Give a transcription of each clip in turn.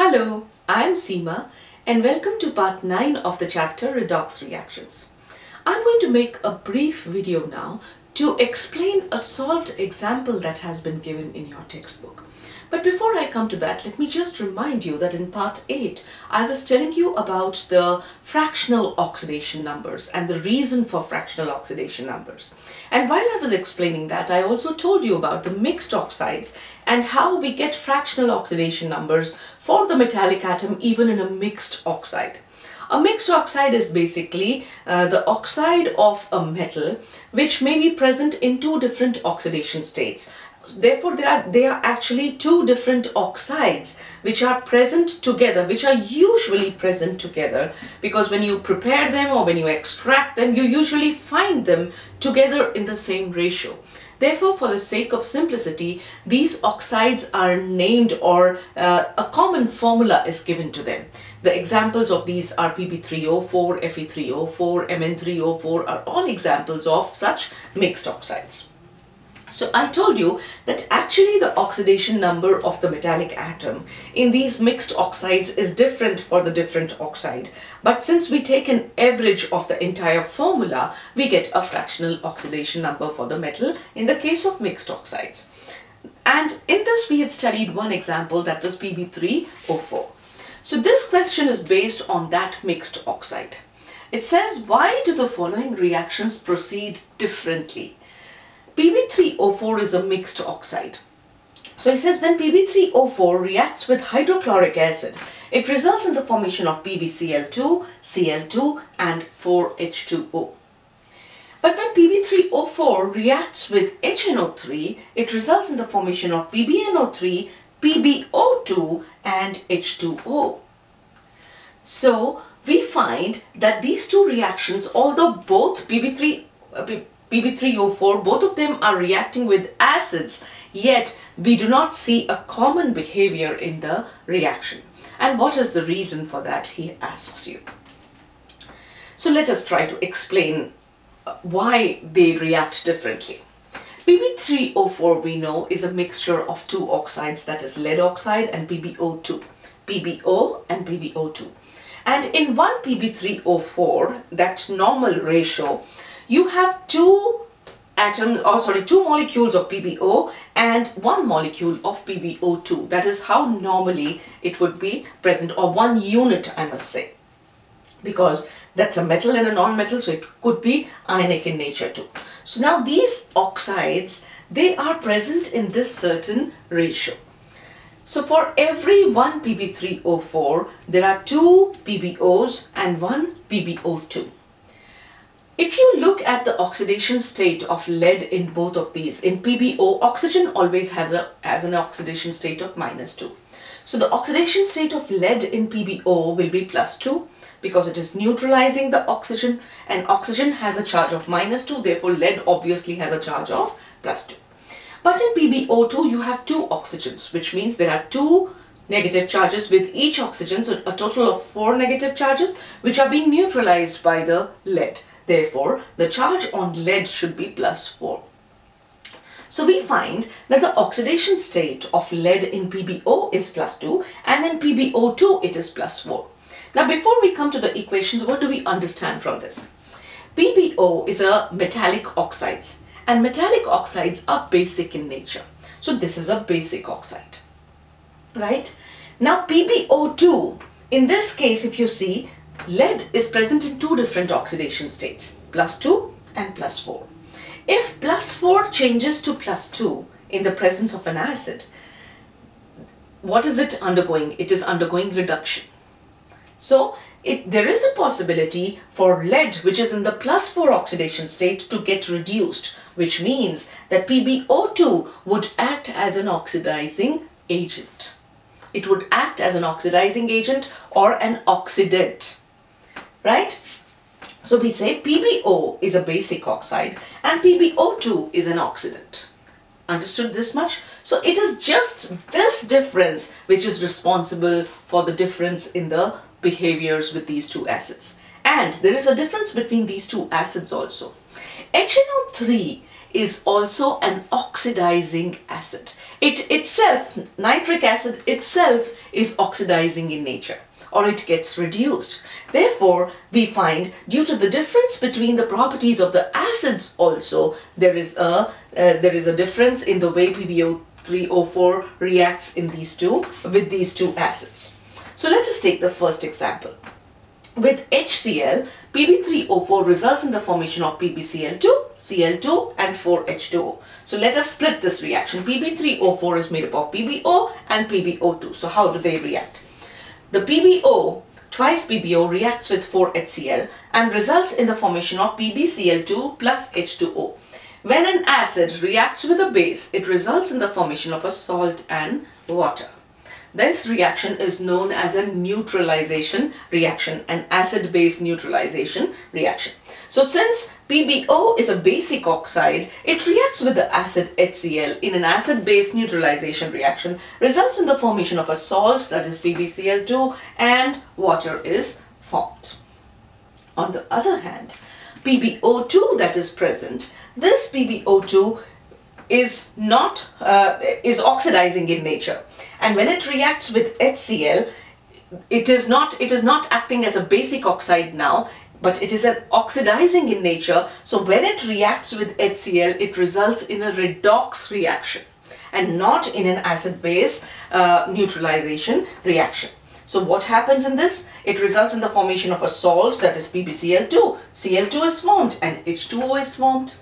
Hello, I am Seema and welcome to part 9 of the chapter Redox Reactions. I'm going to make a brief video now to explain a solved example that has been given in your textbook. But before I come to that, let me just remind you that in part 8, I was telling you about the fractional oxidation numbers and the reason for fractional oxidation numbers. And while I was explaining that, I also told you about the mixed oxides and how we get fractional oxidation numbers for the metallic atom even in a mixed oxide. A mixed oxide is basically uh, the oxide of a metal which may be present in two different oxidation states therefore there are they are actually two different oxides which are present together which are usually present together. Because when you prepare them or when you extract them you usually find them together in the same ratio. Therefore for the sake of simplicity these oxides are named or uh, a common formula is given to them. The examples of these are Pb3O4, Fe3O4, Mn3O4 are all examples of such mixed oxides. So I told you that actually the oxidation number of the metallic atom in these mixed oxides is different for the different oxide. But since we take an average of the entire formula, we get a fractional oxidation number for the metal in the case of mixed oxides. And in this we had studied one example that was Pb3O4. So this question is based on that mixed oxide. It says why do the following reactions proceed differently? Pb3O4 is a mixed oxide. So he says when Pb3O4 reacts with hydrochloric acid, it results in the formation of PbCl2, Cl2 and 4H2O. But when Pb3O4 reacts with HNO3, it results in the formation of PbNO3, PbO2 and H2O. So we find that these two reactions, although both PB3, uh, PB3O4, both of them are reacting with acids, yet we do not see a common behavior in the reaction. And what is the reason for that, he asks you. So let us try to explain uh, why they react differently. PB3O4 we know is a mixture of two oxides that is lead oxide and PbO2, PbO and PbO2. And in one PB3O4, that normal ratio, you have two atoms, or oh, sorry, two molecules of PbO and one molecule of PbO2. That is how normally it would be present, or one unit, I must say. Because that's a metal and a non-metal, so it could be ionic in nature too. So now these oxides, they are present in this certain ratio. So for every one PB3O4, there are two PBOs and one PBO2. If you look at the oxidation state of lead in both of these, in PbO, oxygen always has, a, has an oxidation state of minus 2. So the oxidation state of lead in PbO will be plus 2 because it is neutralizing the oxygen and oxygen has a charge of minus 2 therefore lead obviously has a charge of plus 2. But in PbO2 you have two oxygens which means there are two negative charges with each oxygen so a total of four negative charges which are being neutralized by the lead. Therefore, the charge on lead should be plus 4. So we find that the oxidation state of lead in PbO is plus 2 and in PbO2 it is plus 4. Now before we come to the equations, what do we understand from this? PbO is a metallic oxides and metallic oxides are basic in nature. So this is a basic oxide, right? Now PbO2, in this case if you see, lead is present in two different oxidation states, plus 2 and plus 4. If plus 4 changes to plus 2 in the presence of an acid, what is it undergoing? It is undergoing reduction. So it, there is a possibility for lead which is in the plus 4 oxidation state to get reduced which means that PbO2 would act as an oxidizing agent. It would act as an oxidizing agent or an oxidant right? So we say PbO is a basic oxide and PbO2 is an oxidant. Understood this much? So it is just this difference which is responsible for the difference in the behaviors with these two acids. And there is a difference between these two acids also. HNO3 is also an oxidizing acid. It itself, nitric acid itself is oxidizing in nature or it gets reduced. Therefore, we find due to the difference between the properties of the acids also, there is a, uh, there is a difference in the way PbO3O4 reacts in these two, with these two acids. So let us take the first example. With HCl, Pb3O4 results in the formation of PbCl2, Cl2 and 4H2O. So let us split this reaction. Pb3O4 is made up of PbO and PbO2. So how do they react? The PbO, twice PbO reacts with 4HCl and results in the formation of PbCl2 plus H2O. When an acid reacts with a base, it results in the formation of a salt and water. This reaction is known as a neutralization reaction, an acid-base neutralization reaction. So since PbO is a basic oxide, it reacts with the acid HCl in an acid-base neutralization reaction, results in the formation of a salt that is PbCl2 and water is formed. On the other hand, PbO2 that is present, this PbO2 is not uh, is oxidizing in nature and when it reacts with HCl it is not it is not acting as a basic oxide now but it is an oxidizing in nature so when it reacts with HCl it results in a redox reaction and not in an acid base uh, neutralization reaction so what happens in this? It results in the formation of a salt that is PbCl2. Cl2 is formed and H2O is formed.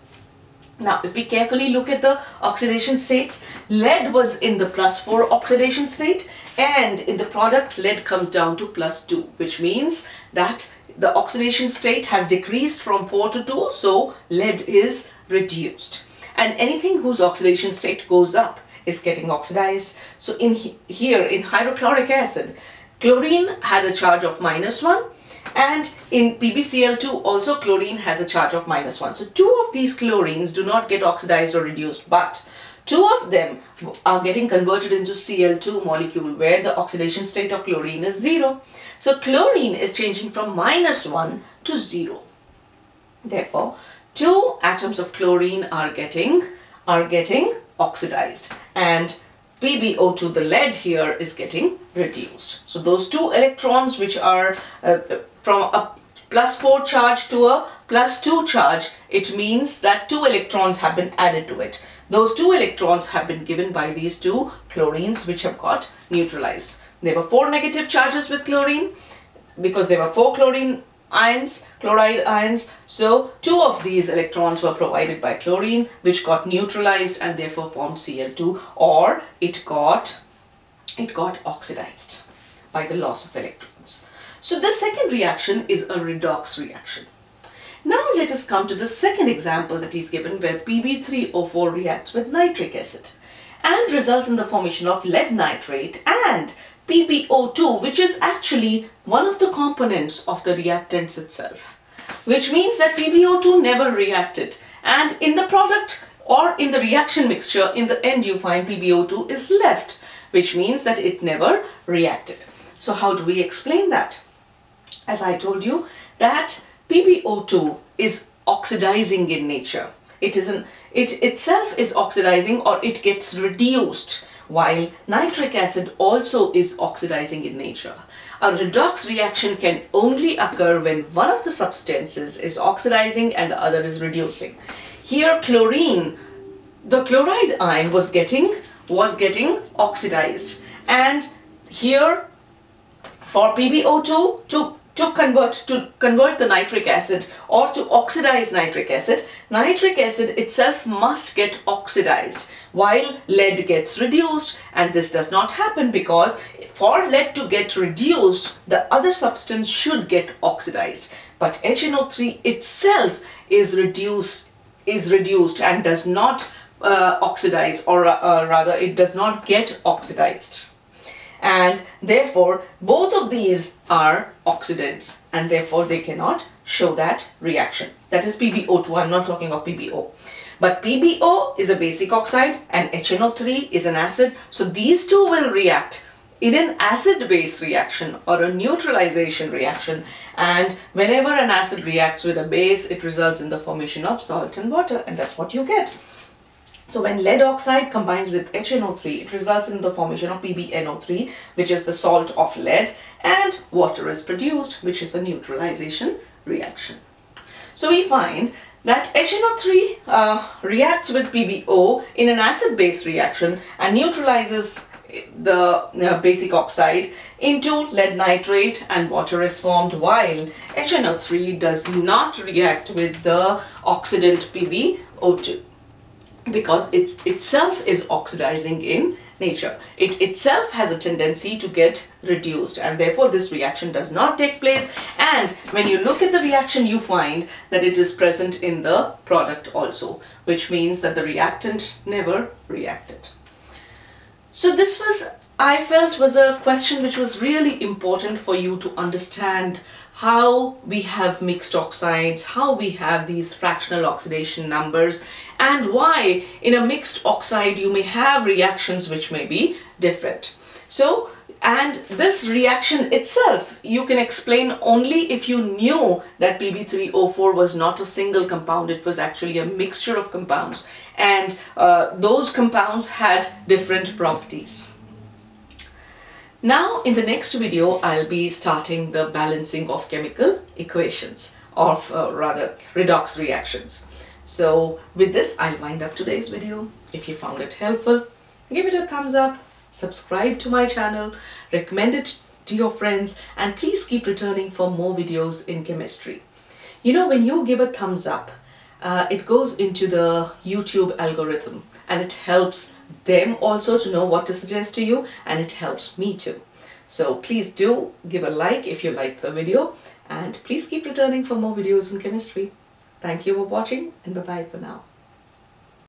Now, if we carefully look at the oxidation states, lead was in the plus 4 oxidation state and in the product lead comes down to plus 2 which means that the oxidation state has decreased from 4 to 2 so lead is reduced and anything whose oxidation state goes up is getting oxidized. So in he here in hydrochloric acid, chlorine had a charge of minus 1 and in PbCl2 also chlorine has a charge of minus 1. So two of these chlorines do not get oxidized or reduced but two of them are getting converted into Cl2 molecule where the oxidation state of chlorine is 0. So chlorine is changing from minus 1 to 0. Therefore, two atoms of chlorine are getting are getting oxidized and PbO2, the lead here, is getting reduced. So those two electrons which are uh, from a plus 4 charge to a plus 2 charge, it means that two electrons have been added to it. Those two electrons have been given by these two chlorines which have got neutralized. There were four negative charges with chlorine because there were four chlorine ions, chloride ions. So two of these electrons were provided by chlorine which got neutralized and therefore formed Cl2 or it got, it got oxidized by the loss of electrons. So the second reaction is a redox reaction. Now let us come to the second example that is given where Pb3O4 reacts with nitric acid and results in the formation of lead nitrate and PbO2 which is actually one of the components of the reactants itself. Which means that PbO2 never reacted and in the product or in the reaction mixture in the end you find PbO2 is left which means that it never reacted. So how do we explain that? As I told you, that PbO2 is oxidizing in nature. It is an, it itself is oxidizing or it gets reduced while nitric acid also is oxidizing in nature. A redox reaction can only occur when one of the substances is oxidizing and the other is reducing. Here chlorine, the chloride ion was getting was getting oxidized and here for PbO2 to to convert to convert the nitric acid or to oxidize nitric acid nitric acid itself must get oxidized while lead gets reduced. And this does not happen because for lead to get reduced the other substance should get oxidized. But HNO3 itself is reduced is reduced and does not uh, oxidize or uh, rather it does not get oxidized and therefore both of these are oxidants and therefore they cannot show that reaction. That is PbO2, I'm not talking of PbO. But PbO is a basic oxide and HNO3 is an acid, so these two will react in an acid-base reaction or a neutralization reaction and whenever an acid reacts with a base it results in the formation of salt and water and that's what you get. So when lead oxide combines with HNO3 it results in the formation of PbNO3 which is the salt of lead and water is produced which is a neutralization reaction. So we find that HNO3 uh, reacts with PbO in an acid-base reaction and neutralizes the uh, basic oxide into lead nitrate and water is formed while HNO3 does not react with the oxidant PbO2 because it's itself is oxidizing in nature. It itself has a tendency to get reduced and therefore this reaction does not take place and when you look at the reaction you find that it is present in the product also which means that the reactant never reacted. So this was, I felt, was a question which was really important for you to understand how we have mixed oxides, how we have these fractional oxidation numbers, and why in a mixed oxide you may have reactions which may be different. So, and this reaction itself you can explain only if you knew that Pb3O4 was not a single compound, it was actually a mixture of compounds and uh, those compounds had different properties. Now in the next video I'll be starting the balancing of chemical equations of uh, rather redox reactions. So with this I'll wind up today's video. If you found it helpful give it a thumbs up, subscribe to my channel, recommend it to your friends and please keep returning for more videos in chemistry. You know when you give a thumbs up uh, it goes into the YouTube algorithm and it helps them also to know what to suggest to you and it helps me too. So please do give a like if you liked the video and please keep returning for more videos in chemistry. Thank you for watching and bye bye for now.